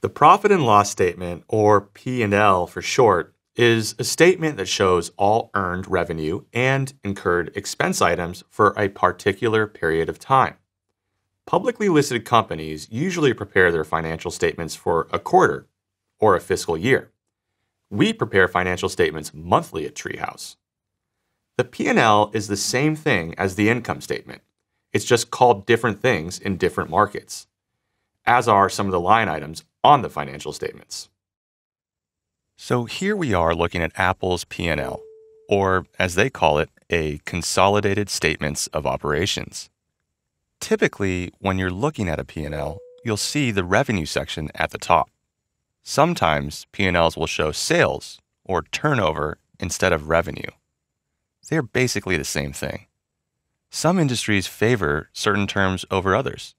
The profit and loss statement, or P&L for short, is a statement that shows all earned revenue and incurred expense items for a particular period of time. Publicly listed companies usually prepare their financial statements for a quarter or a fiscal year. We prepare financial statements monthly at Treehouse. The P&L is the same thing as the income statement. It's just called different things in different markets, as are some of the line items on the financial statements. So here we are looking at Apple's P&L, or as they call it, a consolidated statements of operations. Typically, when you're looking at a P&L, you'll see the revenue section at the top. Sometimes P&Ls will show sales or turnover instead of revenue. They're basically the same thing. Some industries favor certain terms over others.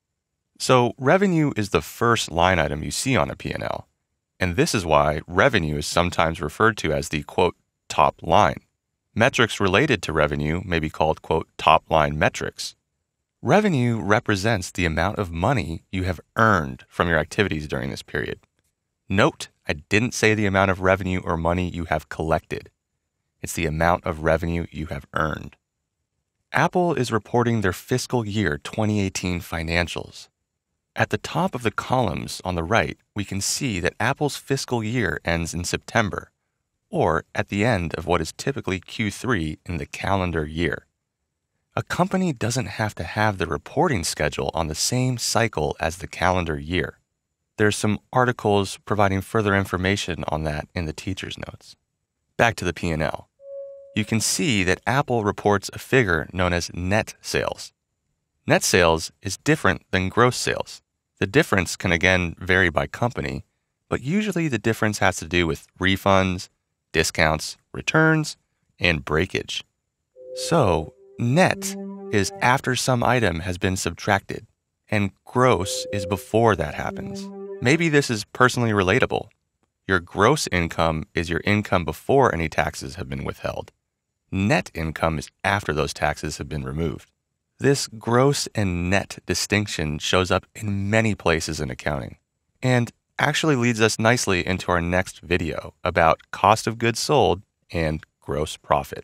So revenue is the first line item you see on a P&L. And this is why revenue is sometimes referred to as the quote, top line. Metrics related to revenue may be called quote, top line metrics. Revenue represents the amount of money you have earned from your activities during this period. Note, I didn't say the amount of revenue or money you have collected. It's the amount of revenue you have earned. Apple is reporting their fiscal year 2018 financials. At the top of the columns on the right, we can see that Apple's fiscal year ends in September, or at the end of what is typically Q3 in the calendar year. A company doesn't have to have the reporting schedule on the same cycle as the calendar year. There's some articles providing further information on that in the teacher's notes. Back to the P&L. You can see that Apple reports a figure known as net sales. Net sales is different than gross sales. The difference can again vary by company, but usually the difference has to do with refunds, discounts, returns, and breakage. So, net is after some item has been subtracted, and gross is before that happens. Maybe this is personally relatable. Your gross income is your income before any taxes have been withheld. Net income is after those taxes have been removed. This gross and net distinction shows up in many places in accounting and actually leads us nicely into our next video about cost of goods sold and gross profit.